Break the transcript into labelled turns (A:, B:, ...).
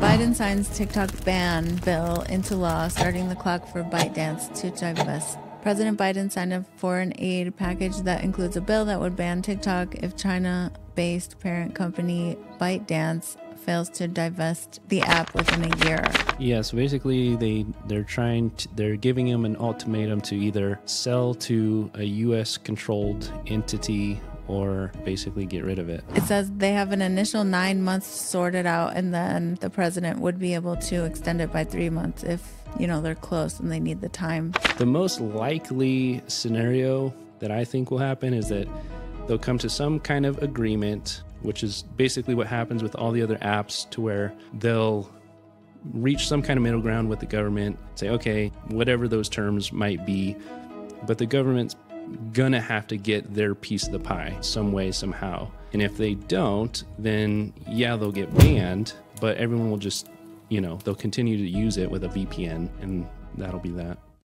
A: Biden signs TikTok ban bill into law, starting the clock for ByteDance to divest. President Biden signed a foreign aid package that includes a bill that would ban TikTok if China based parent company ByteDance fails to divest the app within a year.
B: Yeah, so basically they they're trying to, they're giving him an ultimatum to either sell to a US controlled entity or basically get rid of it.
A: It says they have an initial nine months sorted out, and then the president would be able to extend it by three months if, you know, they're close and they need the time.
B: The most likely scenario that I think will happen is that they'll come to some kind of agreement, which is basically what happens with all the other apps, to where they'll reach some kind of middle ground with the government, say, okay, whatever those terms might be, but the government's gonna have to get their piece of the pie some way, somehow. And if they don't, then yeah, they'll get banned, but everyone will just, you know, they'll continue to use it with a VPN, and that'll be that.